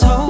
told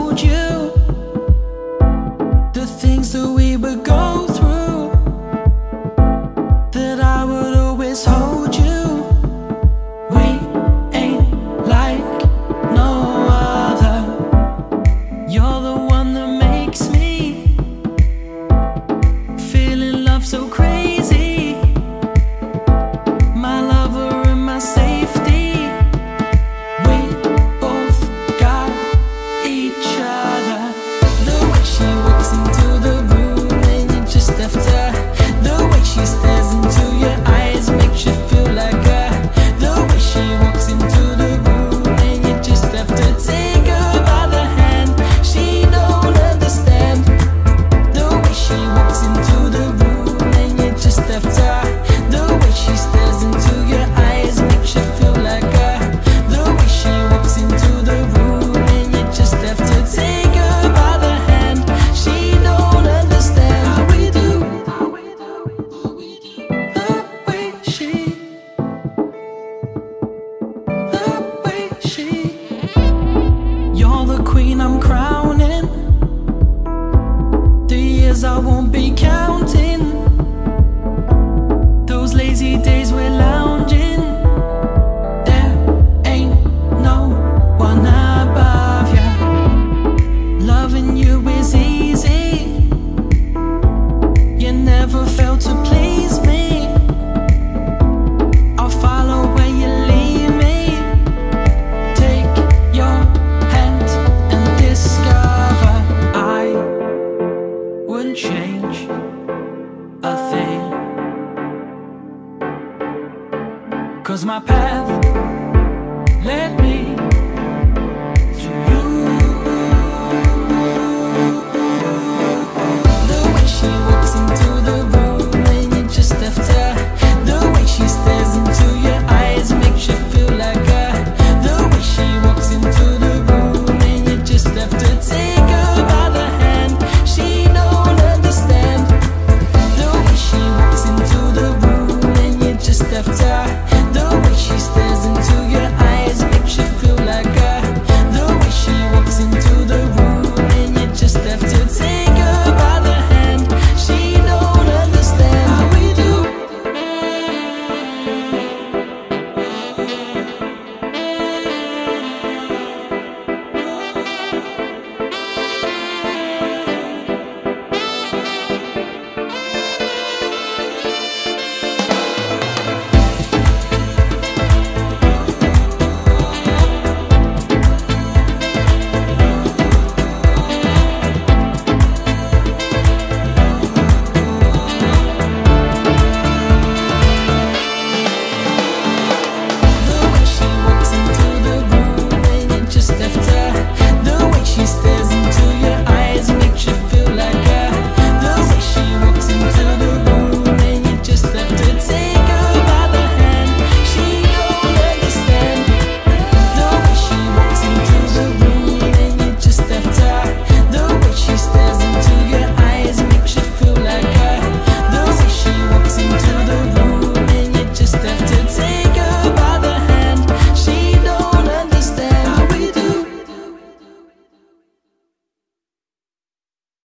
a queen I'm crowning. The years I won't be counting. Cause my path led me